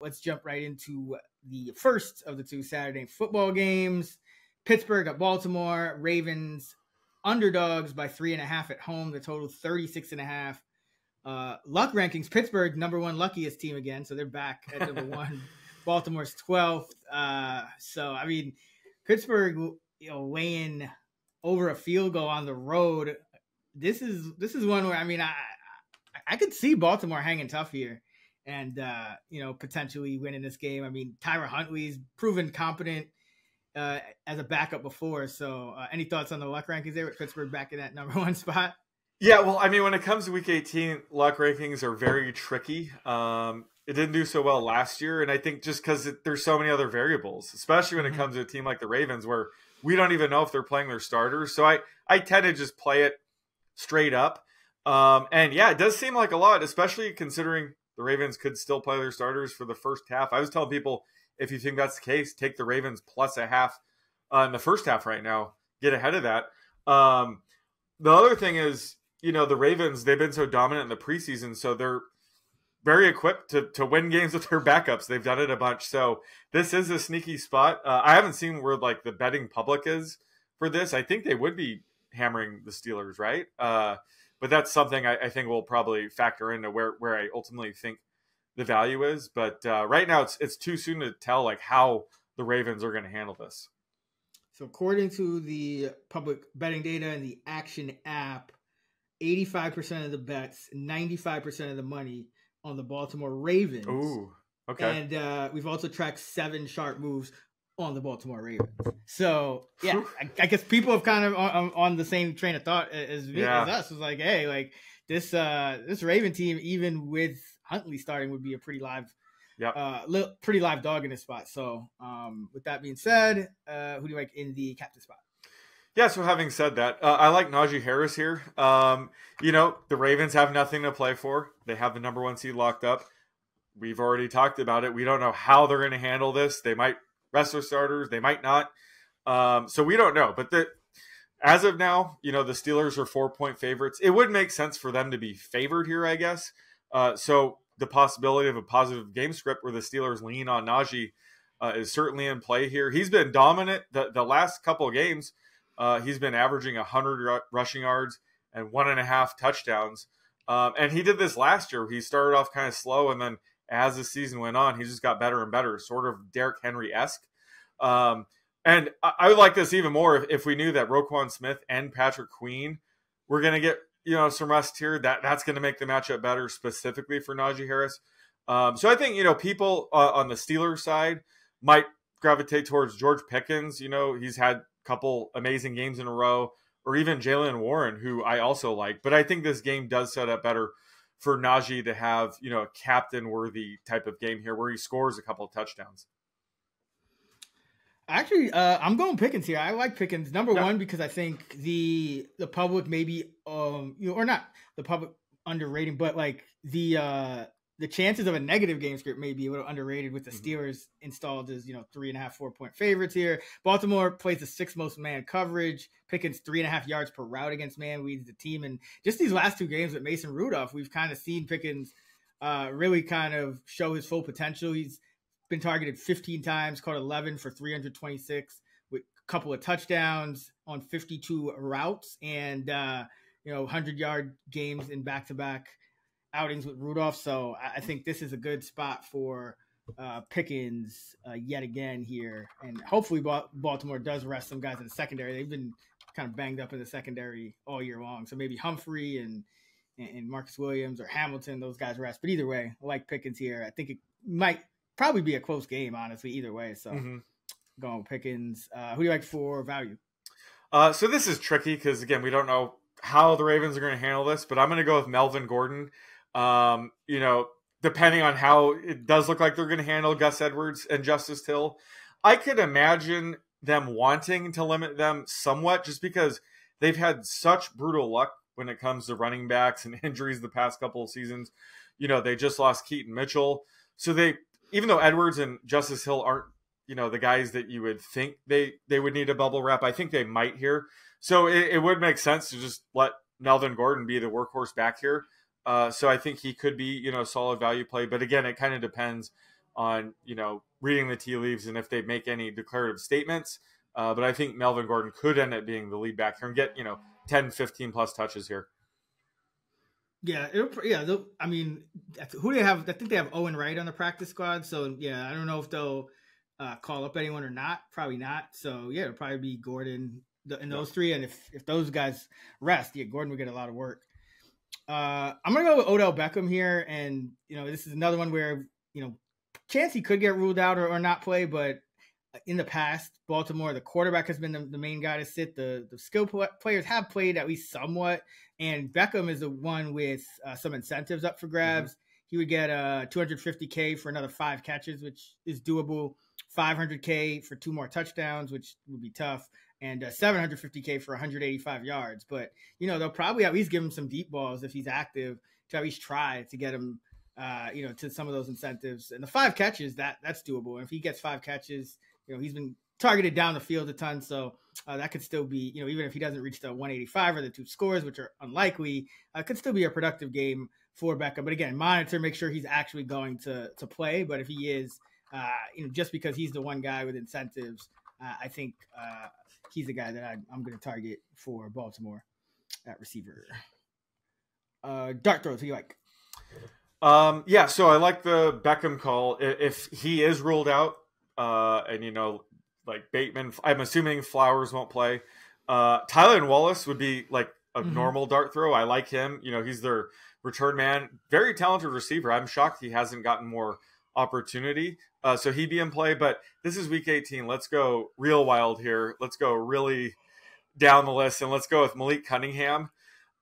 let's jump right into the first of the two Saturday football games. Pittsburgh at Baltimore, Ravens underdogs by three and a half at home. The total 36 and a half. Uh, luck rankings, Pittsburgh number one luckiest team again, so they're back at number one. Baltimore's 12th. Uh, so I mean, Pittsburgh, you know, weighing over a field goal on the road. This is this is one where I mean, I I could see Baltimore hanging tough here and uh, you know potentially winning this game. I mean, Tyler Huntley's proven competent uh, as a backup before. So, uh, any thoughts on the luck rankings there with Pittsburgh back in that number one spot? Yeah, well, I mean, when it comes to Week 18, luck rankings are very tricky. Um, it didn't do so well last year, and I think just because there's so many other variables, especially when it mm-hmm. comes to a team like the Ravens, where we don't even know if they're playing their starters. So I I tend to just play it straight up. Um, and yeah, it does seem like a lot, especially considering the Ravens could still play their starters for the first half. I was telling people if you think that's the case, take the Ravens plus a half uh, in the first half right now. Get ahead of that. Um, the other thing is, you know, the Ravens they've been so dominant in the preseason, so they're very equipped to to win games with their backups. They've done it a bunch, so this is a sneaky spot. Uh, I haven't seen where like the betting public is for this. I think they would be hammering the Steelers, right? Uh, but that's something I, I think will probably factor into where where I ultimately think the value is. But uh, right now, it's it's too soon to tell like how the Ravens are going to handle this. So according to the public betting data and the Action app, eighty-five percent of the bets, ninety-five percent of the money on the Baltimore Ravens. Ooh, okay. And uh, we've also tracked seven sharp moves on the Baltimore Ravens. So yeah, I, I, guess people have kind of on, on, the same train of thought as, yeah. as us. Was like, hey, like this uh this Raven team, even with Huntley starting, would be a pretty live, yeah, uh, little, pretty live dog in this spot. So um, with that being said, uh, who do you like in the captain spot? Yeah, so having said that, uh, I like Najee Harris here. Um, you know, the Ravens have nothing to play for. They have the number one seed locked up. We've already talked about it. We don't know how they're going to handle this. They might rest their starters. They might not. Um, so we don't know. But the, as of now, you know, the Steelers are four point favorites. It would make sense for them to be favored here, I guess. Uh, so the possibility of a positive game script where the Steelers lean on Najee uh, is certainly in play here. He's been dominant the, the last couple games. Uh, he's been averaging 100 rushing yards and one and a half touchdowns. Um, and he did this last year. He started off kind of slow, and then as the season went on, he just got better and better, sort of Derrick Henry esque. Um, and I, I, would like this even more if, if, we knew that Roquan Smith and Patrick Queen were going to get you know some rest here. That that's going to make the matchup better, specifically for Najee Harris. Um, so I think you know people uh, on the Steelers side might gravitate towards George Pickens. You know he's had a couple amazing games in a row, or even Jaylen Warren, who I also like. But I think this game does set up better for Najee to have, you know, a captain worthy type of game here where he scores a couple of touchdowns. Actually, uh, I'm going Pickens here. I like Pickens number yeah. one because I think the the public maybe um you know or not the public underrating, but like the uh the chances of a negative game script may be a little underrated with the mm-hmm. Steelers installed as you know three and a half, four point favorites here. Baltimore plays the sixth most man coverage. Pickens three and a half yards per route against man leads the team, and just these last two games with Mason Rudolph, we've kind of seen Pickens uh, really kind of show his full potential. He's been targeted 15 times, caught 11 for 326 with a couple of touchdowns on 52 routes, and uh, you know 100 yard games in back to back outings with Rudolph. So I think this is a good spot for uh, Pickens uh, yet again here, and hopefully Baltimore does rest some guys in the secondary. They've been kind of banged up in the secondary all year long, so maybe Humphrey and and Marcus Williams or Hamilton, those guys rest. But either way, I like Pickens here. I think it might probably be a close game, honestly, either way. So mm-hmm. going Pickens. Uh, who do you like for value? Uh, so this is tricky because again, we don't know how the Ravens are going to handle this, but I'm going to go with Melvin Gordon. Um, you know, depending on how it does look like they're going to handle Gus Edwards and Justice Hill, I could imagine them wanting to limit them somewhat just because they've had such brutal luck when it comes to running backs and injuries the past couple of seasons. You know, they just lost Keaton Mitchell. So they even though Edwards and Justice Hill aren't, you know, the guys that you would think they they would need a bubble wrap, I think they might here. So it, it would make sense to just let Melvin Gordon be the workhorse back here. Uh, so I think he could be, you know, a solid value play. But again, it kind of depends on you know reading the tea leaves and if they make any declarative statements. Uh, but I think Melvin Gordon could end up being the lead back here and get you know 10, 15 plus touches here. Yeah, yeah. I mean, who do they have? I think they have Owen Wright on the practice squad. So yeah, I don't know if they'll uh, call up anyone or not. Probably not. So yeah, it'll probably be Gordon and those three. And if if those guys rest, yeah, Gordon will get a lot of work. Uh, I'm gonna go with Odell Beckham here, and you know this is another one where you know chance he could get ruled out or, or not play, but in the past, Baltimore, the quarterback has been the, the main guy to sit. The the skill players have played at least somewhat, and Beckham is the one with uh, some incentives up for grabs. Mm-hmm. He would get uh, 250k for another five catches, which is doable. 500k for two more touchdowns, which would be tough, and uh, 750k for 185 yards. But you know they'll probably at least give him some deep balls if he's active to at least try to get him, uh, you know, to some of those incentives. And the five catches that that's doable. And if he gets five catches, you know, he's been targeted down the field a ton, so uh, that could still be, you know, even if he doesn't reach the 185 or the two scores, which are unlikely, uh, could still be a productive game for Beckham. But again, monitor, make sure he's actually going to to play. But if he is, uh, you know, just because he's the one guy with incentives, uh, I think uh, he's the guy that I, am going to target for Baltimore at receiver. Uh, dart throws, who you like? Um, yeah, so I like the Beckham call. If he is ruled out, uh, and you know, like Bateman, I'm assuming Flowers won't play. Uh, and Wallace would be like a mm-hmm. normal dart throw. I like him. You know, he's their return man, very talented receiver. I'm shocked he hasn't gotten more opportunity. Uh, so he'd be in play, but this is week 18. Let's go real wild here. Let's go really down the list and let's go with Malik Cunningham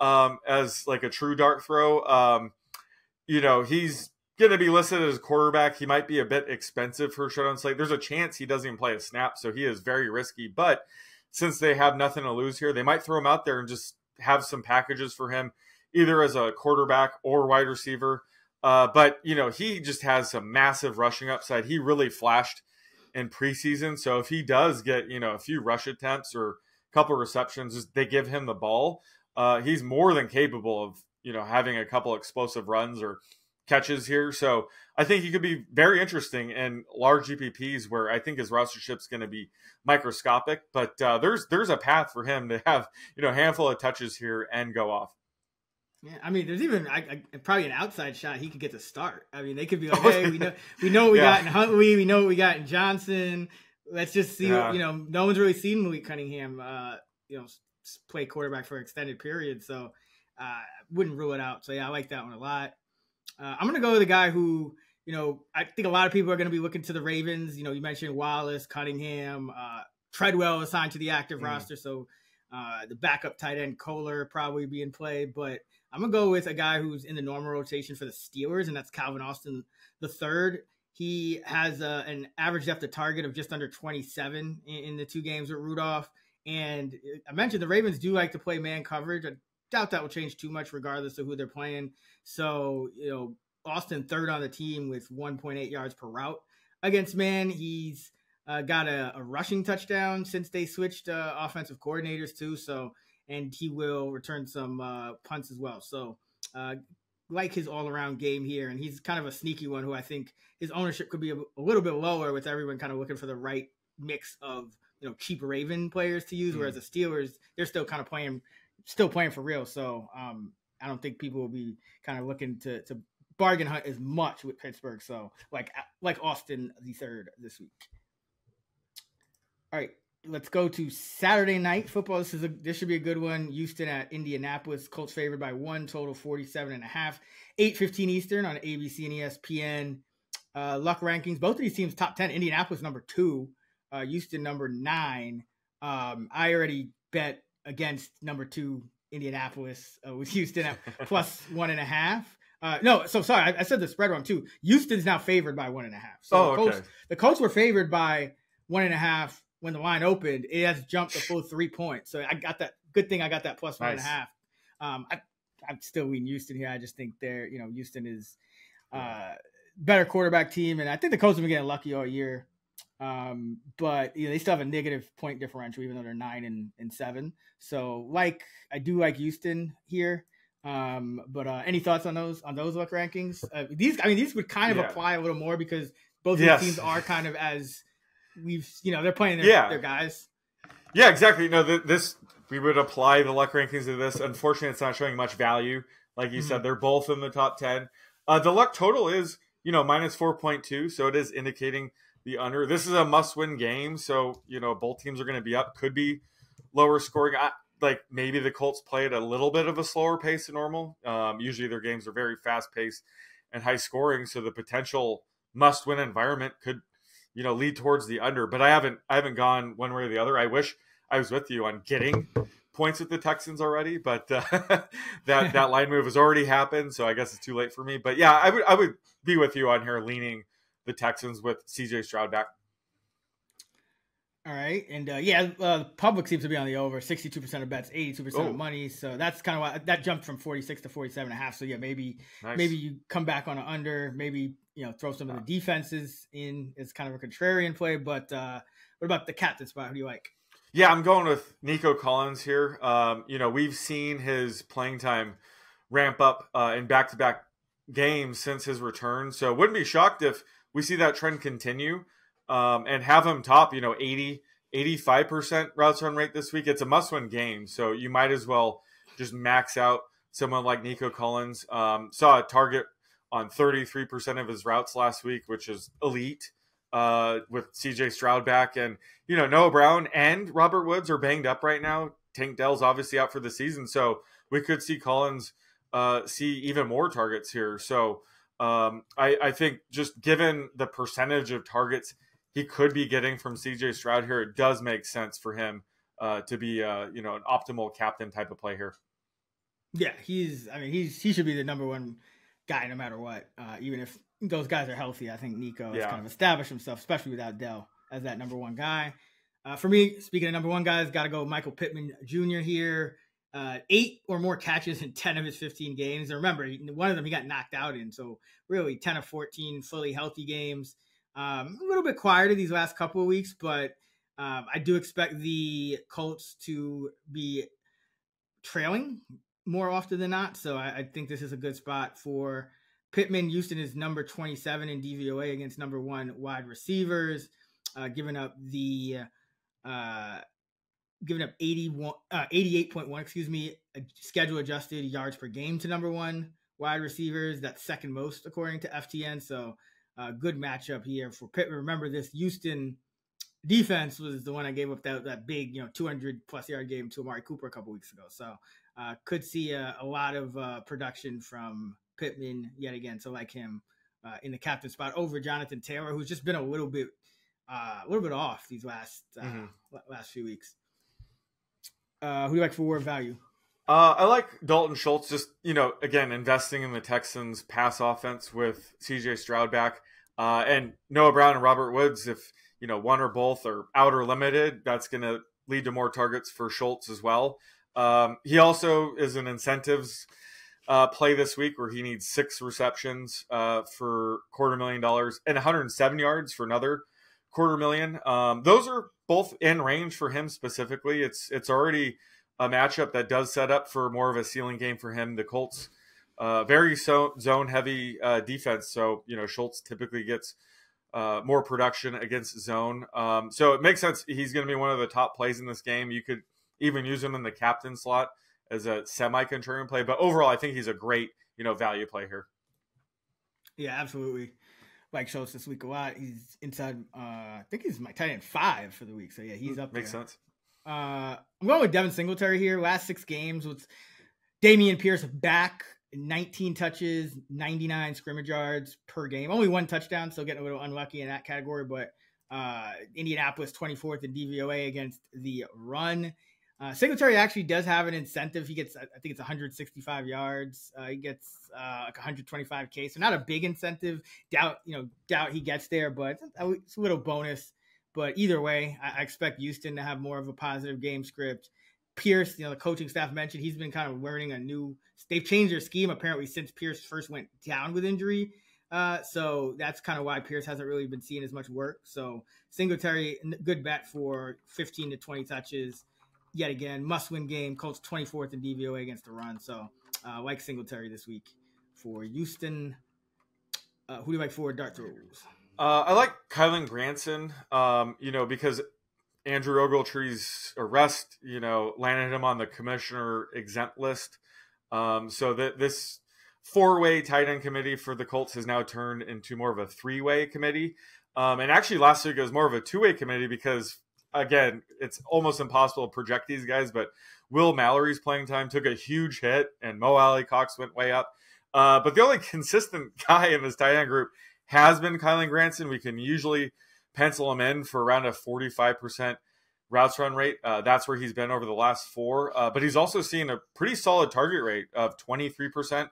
um, as like a true dart throw. Um, you know, he's going to be listed as a quarterback. He might be a bit expensive for showdown slate. There's a chance he doesn't even play a snap, so he is very risky. But since they have nothing to lose here, they might throw him out there and just have some packages for him, either as a quarterback or wide receiver. Uh, but you know, he just has some massive rushing upside. He really flashed in preseason. So if he does get you know a few rush attempts or a couple receptions, they give him the ball. Uh, he's more than capable of you know having a couple explosive runs or catches here. So I think he could be very interesting in large GPPs where I think his rostership's going to be microscopic. But uh, there's there's a path for him to have you know a handful of touches here and go off. Yeah, I mean, there's even I, I, probably an outside shot he could get to start. I mean, they could be like, "Hey, we know we know what we yeah. got in Huntley, we know what we got in Johnson. Let's just see. Yeah. What, you know, no one's really seen Malik Cunningham, uh, you know, play quarterback for an extended period, so uh, wouldn't rule it out. So yeah, I like that one a lot. Uh, I'm gonna go with a guy who, you know, I think a lot of people are gonna be looking to the Ravens. You know, you mentioned Wallace, Cunningham, uh, Treadwell assigned to the active mm. roster, so uh, the backup tight end Kolar probably be in play, but I'm gonna go with a guy who's in the normal rotation for the Steelers, and that's Calvin Austin the third. He has uh, an average depth of target of just under 27 in, in, the two games with Rudolph. And I mentioned the Ravens do like to play man coverage. I doubt that will change too much, regardless of who they're playing. So you know, Austin third on the team with 1.8 yards per route against man. He's uh, got a, a, rushing touchdown since they switched uh, offensive coordinators too. So and he will return some uh, punts as well. So, uh, like his all around game here, and he's kind of a sneaky one who I think his ownership could be a, a, little bit lower with everyone kind of looking for the right mix of you know cheap Raven players to use, mm. whereas the Steelers they're still kind of playing, still playing for real. So um, I don't think people will be kind of looking to to bargain hunt as much with Pittsburgh. So like like Austin the third this week. All right, let's go to Saturday night football. This is a this should be a good one. Houston at Indianapolis. Colts favored by one total 47 and a half. 8:15 Eastern on ABC and ESPN. Uh, luck rankings. Both of these teams top 10. Indianapolis number 2, uh, Houston number 9. Um, I already bet against number 2 Indianapolis uh, with Houston at plus one and a half. Uh, no, so sorry, I, I, said the spread wrong too. Houston's now favored by one and a half. So oh, the Colts, okay. the Colts were favored by one and a half when the line opened, it has jumped a full three points. So I got that. Good thing I got that plus one nice. and a half. Um, I, I'm still leaning Houston here. I just think they're, you know, Houston is uh, better quarterback team, and I think the Colts have been getting lucky all year. Um, but you know, they still have a negative point differential, even though they're nine and, and seven. So, like, I do like Houston here. Um, but uh, any thoughts on those on those luck rankings? Uh, these, I mean, these would kind of yeah. apply a little more because both Yes. these teams are kind of as we've you know they're playing their, Yeah. their guys. Yeah, exactly. No, th- this we would apply the luck rankings to this. Unfortunately, it's not showing much value. Like you Mhm. said, they're both in the top ten. Uh, the luck total is you know minus four point two, so it is indicating the under. This is a must-win game, so you know both teams are going to be up. Could be lower scoring. I, like maybe the Colts play at a little bit of a slower pace than normal. Um, usually their games are very fast-paced and high scoring, so the potential must-win environment could you know lead towards the under. But I haven't I haven't gone one way or the other. I wish I was with you on getting points with the Texans already, but uh, that that line move has already happened, so I guess it's too late for me. But yeah, I would I would be with you on here, leaning the Texans with C.J. Stroud back. All right, and uh, yeah, uh, the public seems to be on the over. Sixty-two percent of bets, eighty-two percent Oh. of money. So that's kind of why that jumped from forty-six to forty-seven and a half. So yeah, maybe Nice. maybe you come back on an under. Maybe you know throw some of the defenses in as kind of a contrarian play. But uh, what about the captain spot? Who do you like? Yeah, I'm going with Nico Collins here. Um, you know, we've seen his playing time ramp up uh, in back-to-back games since his return. So wouldn't be shocked if we see that trend continue um, and have him top, you know, 80, 85% routes run rate this week. It's a must-win game, so you might as well just max out someone like Nico Collins. Um, saw a target on 33% of his routes last week, which is elite uh, with CJ Stroud back. And, you know, Noah Brown and Robert Woods are banged up right now. Tank Dell's obviously out for the season. So we could see Collins uh, see even more targets here. So um, I, I think just given the percentage of targets he could be getting from CJ Stroud here, it does make sense for him uh, to be, uh, you know, an optimal captain type of play here. Yeah, he's. I mean, he's he should be the number one guy no matter what. Uh, even if those guys are healthy, I think Nico has kind of established himself, especially without Dell as that number one guy. Uh, for me, speaking of number one guys, got to go Michael Pittman Jr. here. Uh, eight or more catches in 10 of his 15 games. And remember, one of them he got knocked out in. So, really, 10 of 14 fully healthy games. Um, a little bit quieter these last couple of weeks, but um, I do expect the Colts to be trailing more often than not. So I, I think this is a good spot for Pittman. Houston is number 27 in DVOA against number one wide receivers, uh, giving up the uh, giving up 81, uh, 88.1, excuse me, schedule adjusted yards per game to number one wide receivers. That's second most according to FTN. So uh, good matchup here for Pittman. Remember this Houston defense was the one I gave up that, that big, you know, 200 plus yard game to Amari Cooper a couple weeks ago. So uh, could see a, a lot of uh, production from Pittman yet again. So like him uh, in the captain spot over Jonathan Taylor, who's just been a little bit, uh, a little bit off these last uh, Mhm. last few weeks. Uh, who do you like for war value? Uh, I like Dalton Schultz. Just you know, again, investing in the Texans' pass offense with C.J. Stroud back, uh, and Noah Brown and Robert Woods. If you know one or both are out or limited, that's going to lead to more targets for Schultz as well. Um, he also is an incentives uh, play this week where he needs six receptions uh, for quarter million dollars and 107 yards for another quarter million. Um, those are both in range for him specifically. It's it's already a matchup that does set up for more of a ceiling game for him. The Colts, uh, very so, zone heavy uh, defense, so you know Schultz typically gets uh, more production against zone. Um, so it makes sense. He's going to be one of the top plays in this game. You could even use him in the captain slot as a semi contrarian play, but overall, I think he's a great you know value play here. Yeah, absolutely. Like Schultz this week a lot. He's inside. Uh, I think he's my tight end five for the week. So yeah, he's up. Makes there. sense. Uh, I'm going with Devin Singletary here. Last six games with Dameon Pierce back, 19 touches, 99 scrimmage yards per game. Only one touchdown, so getting a little unlucky in that category. But uh, Indianapolis 24th in DVOA against the run. Uh, Singletary actually does have an incentive. He gets, I think it's 165 yards. Uh, he gets uh, like 125k, so not a big incentive. Doubt, you know, doubt he gets there, but it's a little bonus. But either way, I, expect Houston to have more of a positive game script. Pierce, you know, the coaching staff mentioned he's been kind of learning a new. They've changed their scheme apparently since Pierce first went down with injury. Uh, so that's kind of why Pierce hasn't really been seeing as much work. So Singletary, good bet for 15 to 20 touches. Yet again, must win game. Colts 24th in DVOA against the run. So uh, like Singletary this week for Houston. Uh, who do you like for dart throws? Uh, I like Kylen Granson, um, you know, because Andrew Ogletree's arrest, you know, landed him on the commissioner exempt list. Um, so that this four-way tight end committee for the Colts has now turned into more of a three-way committee. Um, and actually, last week it was more of a two-way committee because, again, it's almost impossible to project these guys. But Will Mallory's playing time took a huge hit, and Mo Alie-Cox went way up. Uh, but the only consistent guy in this tight end group has been Kylen Granson. We can usually pencil him in for around a 45% routes run rate. Uh, that's where he's been over the last four. Uh, but he's also seen a pretty solid target rate of 23%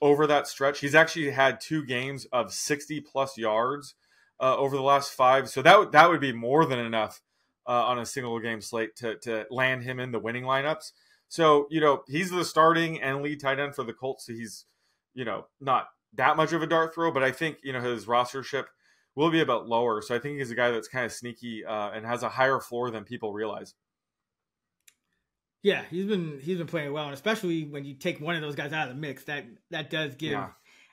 over that stretch. He's actually had two games of 60 plus yards uh, over the last five. So that, that would be more than enough uh, on a single game slate to, to land him in the winning lineups. So, you know, he's the starting and lead tight end for the Colts. So he's, you know, not that much of a dart throw, but I think, you know, his rostership – will be a bit lower. So I think he's a guy that's kind of sneaky uh, and has a higher floor than people realize. Yeah, he's been he's been playing well, and especially when you take one of those guys out of the mix, that that does give yeah.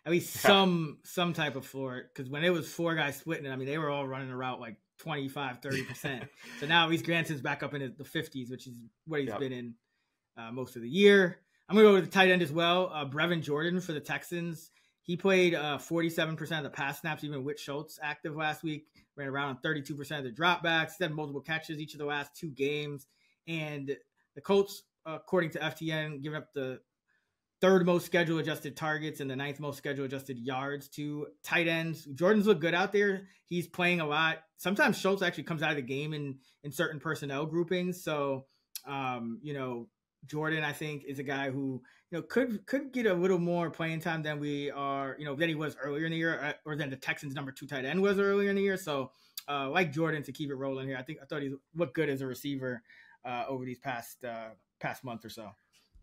at least yeah. some some type of floor. Because when it was four guys splitting it, I mean they were all running a route like 25, 30 percent. so now least Granson's back up in the fifties, which is what he's yep. been in uh, most of the year. I'm gonna go with the tight end as well. Uh, Brevin Jordan for the Texans. He played uh, 47% of the pass snaps, even with Schultz active last week. Ran around on 32% of the dropbacks, had multiple catches each of the last two games. And the Colts, according to FTN, giving up the third most schedule adjusted targets and the ninth most schedule adjusted yards to tight ends. Jordan's look good out there. He's playing a lot. Sometimes Schultz actually comes out of the game in in certain personnel groupings. So um, you know, Jordan, I think, is a guy who you know could could get a little more playing time than we are, you know, than he was earlier in the year, uh, or than the Texans' number two tight end was earlier in the year. So, uh, like Jordan to keep it rolling here. I think I thought he looked good as a receiver uh, over these past uh, past month or so.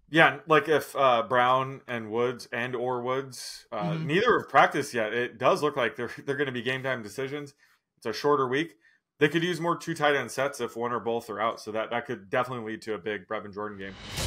Yeah, like if uh, Brown and Woods and or Woods, uh, mm-hmm. neither have practiced yet. It does look like they're they're going to be game time decisions. It's a shorter week they could use more two tight end sets if one or both are out. So that that could definitely lead to a big Brevin Jordan game.